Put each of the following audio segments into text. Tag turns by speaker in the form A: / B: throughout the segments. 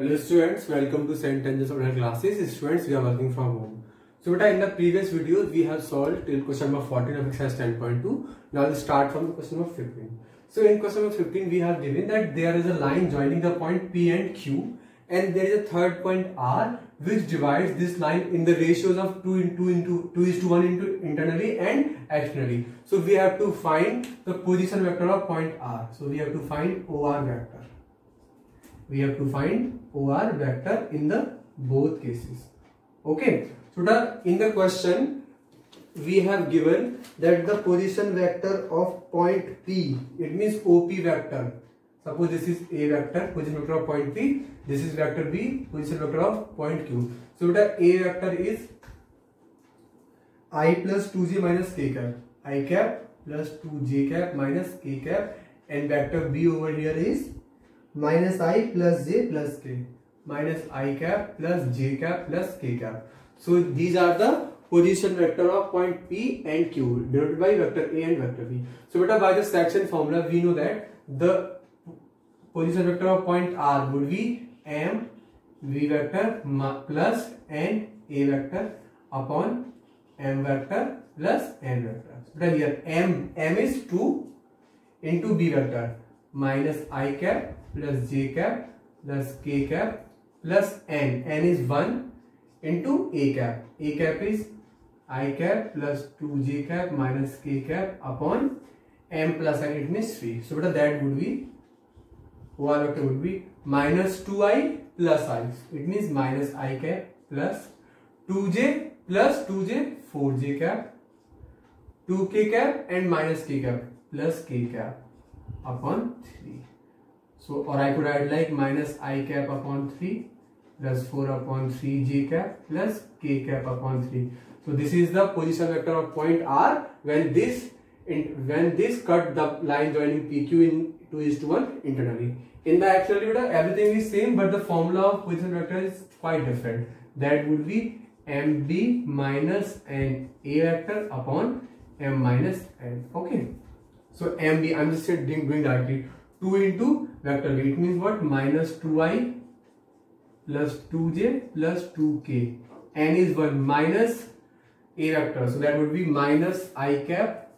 A: Hello students, welcome to. Angels Online classes. Students, we are working from home. So beta, in the previous videos, we have solved till question number 14 of exercise 10.2. Now we start from the question number 15. So in question number 15, we have given that there is a line joining the point P and Q and there is a third point R which divides this line in the ratios of 2 into into 2 is to 1 into internally and externally. So we have to find the position vector of point R. So we have to find OR vector we have to find OR vector in the both cases. Okay. So the, in the question, we have given that the position vector of point P, it means OP vector. Suppose this is A vector, position vector of point P. This is vector B, position vector of point Q. So the A vector is I plus 2j minus k cap. I cap plus 2j cap minus k cap and vector B over here is minus i plus j plus k minus i cap plus j cap plus k cap. So these are the position vector of point P and Q denoted by vector A and vector B. So beta by the section formula we know that the position vector of point R would be m v vector plus n a vector upon m vector plus n vector. So here m m is 2 into b vector minus i cap plus J cap plus K cap plus N N is one into A cap A cap is I cap plus two J cap minus K cap upon M plus N it mean three so बेटा that would be one of would be minus two I plus I it mean minus I cap plus two J plus two J four J cap two K cap and minus K cap plus K cap upon three So, or I could write like minus i cap upon 3 plus 4 upon 3 j cap plus k cap upon 3. So, this is the position vector of point R when this in, when this cut the line joining PQ in 2 is to 1 internally. In the actual vector, everything is same but the formula of position vector is quite different. That would be mb minus n a vector upon m minus n. Okay. So mb, I'm just doing directly 2 into vector b. It means what? Minus 2i plus 2j plus 2k. n is 1 minus a vector. So that would be minus i cap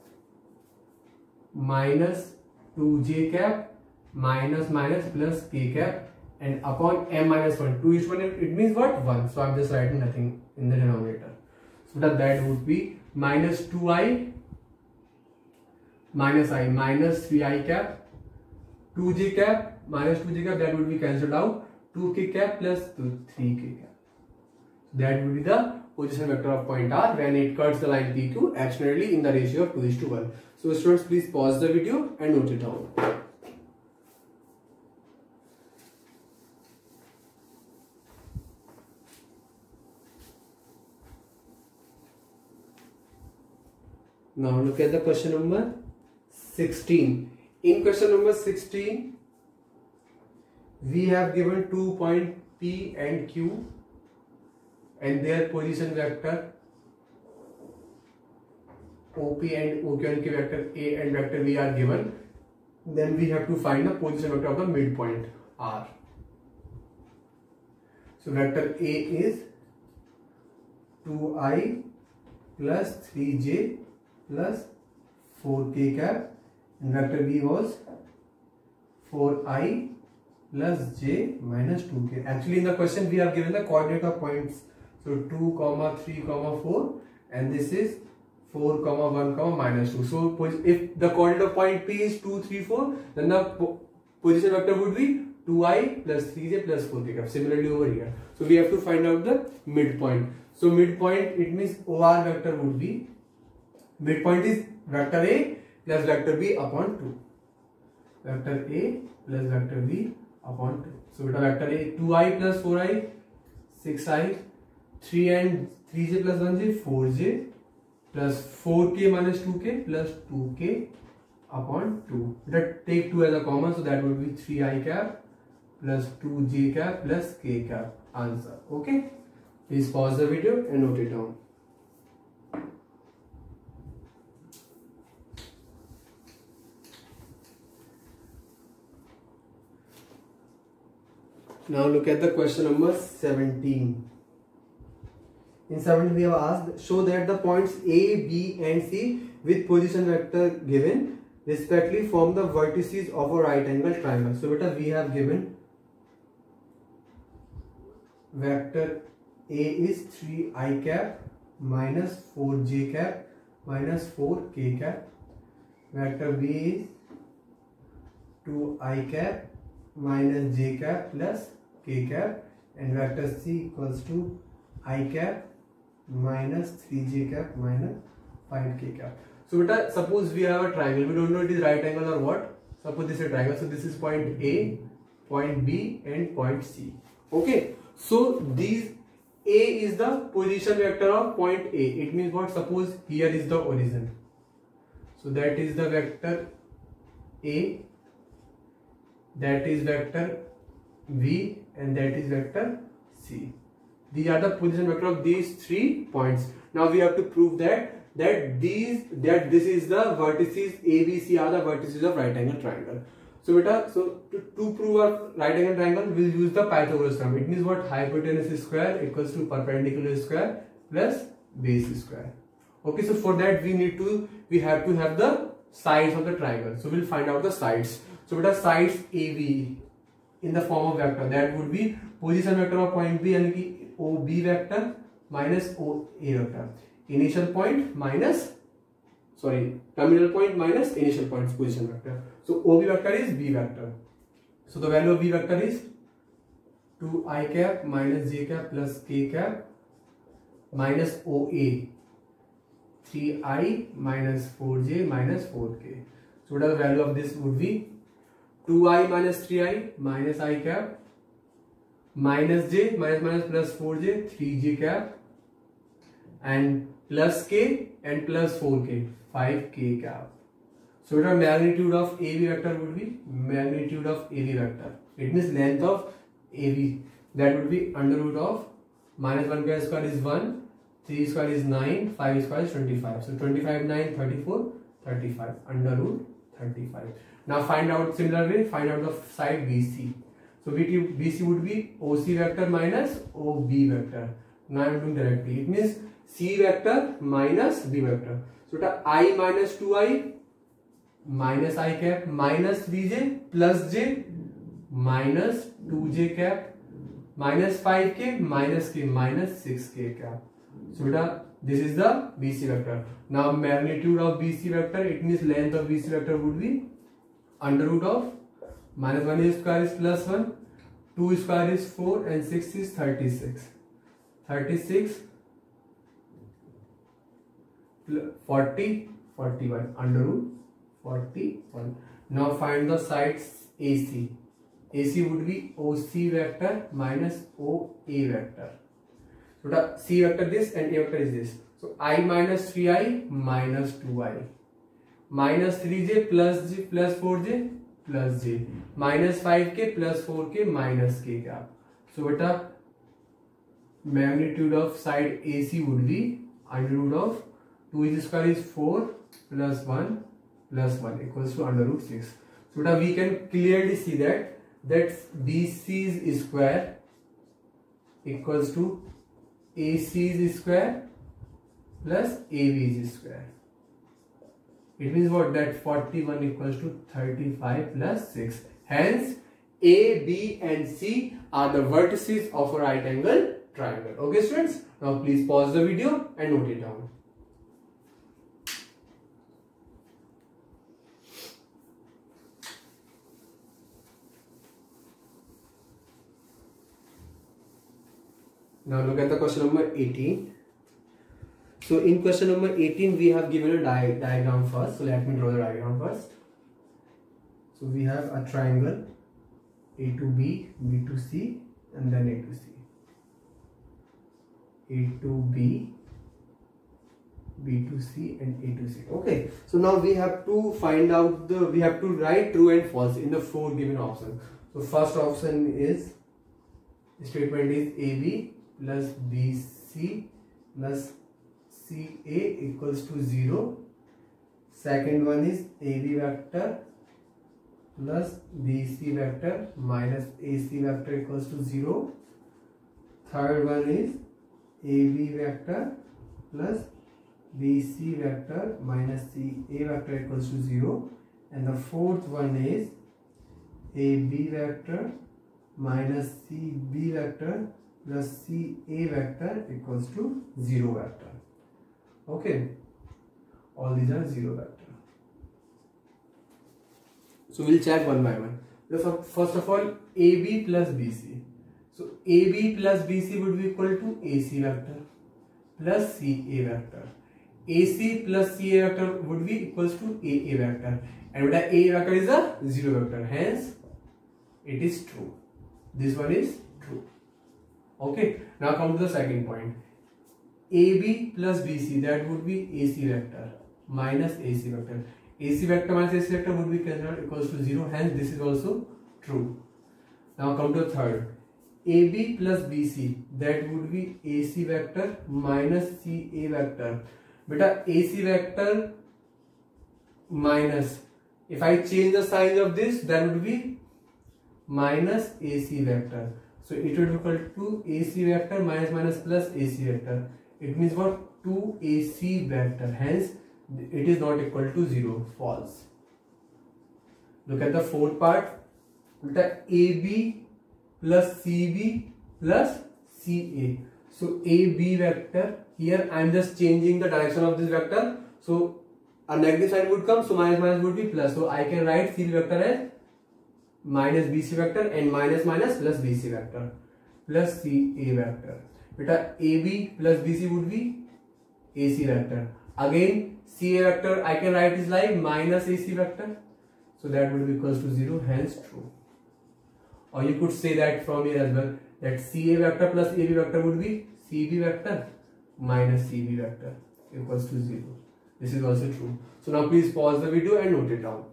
A: minus 2j cap minus minus plus k cap and upon m minus 1. 2 is 1 it means what? 1. So I'm just writing nothing in the denominator. So that, that would be minus 2i minus i minus 3i cap two G cap minus two G cap that would be cancelled out two K cap plus three K cap that would be the position vector of point R when it cuts the line B two externally in the ratio of two is two one so students please pause the video and note it out Now look at the question number 16. In question number 16, we have given two point P and Q and their position vector OP and OQ and Q vector A and vector B are given. Then we have to find the position vector of the midpoint R. So vector A is 2i plus 3j plus 4k cap and vector b was 4i plus j minus 2k. Actually in the question we have given the coordinate of points. So 2 comma 3 comma 4 and this is 4 comma 1 comma minus 2. So if the coordinate of point P is 2 3 4 then the position vector would be 2i plus 3j plus 4k. Similarly over here. So we have to find out the midpoint. So midpoint it means OR vector would be midpoint is vector A plus vector B upon two vector A plus vector B upon two so बेटा vector A two I plus four I six I three and three J plus one J four J plus four K minus two K plus two K upon two बेटा take two as a common so that would be three I cap plus two J cap plus K cap answer okay please pause the video and note it down Now look at the question number 17. In 17 we have asked, show that the points A, B and C with position vector given respectively form the vertices of a right angle triangle. So beta we have given vector A is 3 i cap minus 4 j cap minus 4 k cap. Vector B is 2 i cap minus j cap plus k cap and vector C equals to i cap minus 3j cap minus 5k cap. So beta, suppose we have a triangle, we don't know it is right angle or what. Suppose this is a triangle, so this is point A, point B and point C. Okay, so these A is the position vector of point A. It means what? Suppose here is the origin. So that is the vector A, that is vector B and that is vector C. These are the position vector of these three points. Now we have to prove that that these that this is the vertices ABC are the vertices of right angle triangle. So beta, so to, to prove a right angle triangle, we'll use the Pythagoras theorem. It means what hypotenuse square equals to perpendicular square plus base square. Okay, so for that we need to we have to have the sides of the triangle. So we'll find out the sides. So beta sides AB in the form of vector that would be position vector of point B यानी कि O B vector minus O A vector initial point minus sorry terminal point minus initial point position vector so O B vector is B vector so the value of B vector is two I cap minus J cap plus K cap minus O A three I minus four J minus four K so the value of this would be 2i minus 3i minus i cap minus j minus minus plus 4j 3j cap and plus k and plus 4k 5k cap. So the magnitude of AB vector would be magnitude of AB vector. It means length of AB that would be under root of minus 1 square is 1 3 square is 9 5 square is 25 so 25 9 34 35 under root 35 now find out similar way find out the side BC so BC would be OC vector minus OB vector now I am doing directly it means C vector minus B vector. So it I minus 2i minus i cap minus 3j plus j minus 2j cap minus 5k minus k minus 6k cap. So beta this is the BC vector. Now magnitude of BC vector it means length of BC vector would be under root of minus 1 square is plus 1 2 square is 4 and 6 is 36 36 40 41 under root 41 now find the sides AC AC would be OC vector minus OA vector the C vector this and A vector is this so I minus 3I minus 2I minus 3J plus J plus 4J plus J minus 5K plus 4K minus K cap so beta magnitude of side AC would be under root of 2 is square is 4 plus 1 plus 1 equals to under root 6. So now we can clearly see that that BC's square equals to AC's square plus AB's square. It means what that 41 equals to 35 plus 6. Hence A, B and C are the vertices of a right angle triangle. Okay students? Now please pause the video and note it down. Now look at the question number 18. So in question number 18 we have given a di diagram first. So let me draw the diagram first. So we have a triangle A to B, B to C and then A to C. A to B, B to C and A to C. Okay. So now we have to find out the, we have to write true and false in the four given options. So first option is, statement is AB plus B C plus C A equals to zero second one is A B vector plus B C vector minus A C vector equals to zero third one is A B vector plus B C vector minus C A vector equals to zero and the fourth one is A B vector minus C B vector plus CA vector equals to 0 vector. Okay. All these are 0 vector. So we'll check one by one. First of all, AB plus BC. So AB plus BC would be equal to AC vector plus CA vector. AC plus CA vector would be equals to AA vector. And A vector is a zero vector. Hence, it is true. This one is true. Okay. Now come to the second point. AB plus BC that would be AC vector minus AC vector. AC vector minus AC vector would be considered equals to 0 hence this is also true. Now come to the third. AB plus BC that would be AC vector minus CA vector. Beta AC vector minus if I change the sign of this that would be minus AC vector. So it would equal to AC vector minus minus plus AC vector. It means what? 2AC vector. Hence it is not equal to 0 false. Look at the fourth part. The AB plus CB plus CA so AB vector here I am just changing the direction of this vector. So a negative sign would come so minus minus would be plus. So I can write CB vector as minus BC vector and minus minus plus BC vector plus CA vector beta AB plus BC would be AC vector again CA vector I can write is like minus AC vector. So that would be equals to 0 hence true. Or you could say that from here as well that CA vector plus AB vector would be CB vector minus CB vector equals to 0. This is also true. So now please pause the video and note it down.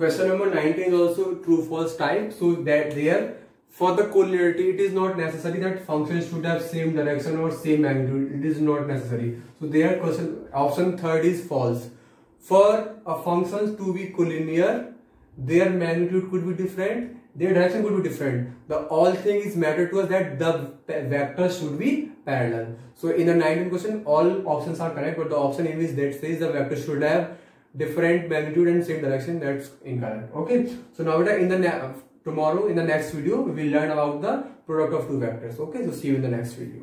A: Question number 19 is also true false type. So that there for the collinearity it is not necessary that functions should have same direction or same magnitude it is not necessary. So there question option third is false. For a functions to be collinear their magnitude could be different their direction could be different. The all thing is matter to us that the vectors should be parallel. So in the 19th question all options are correct but the option in which that says the vector should have different magnitude and same direction that's incorrect. Okay so now in the tomorrow in the next video we will learn about the product of two vectors. Okay so see you in the next video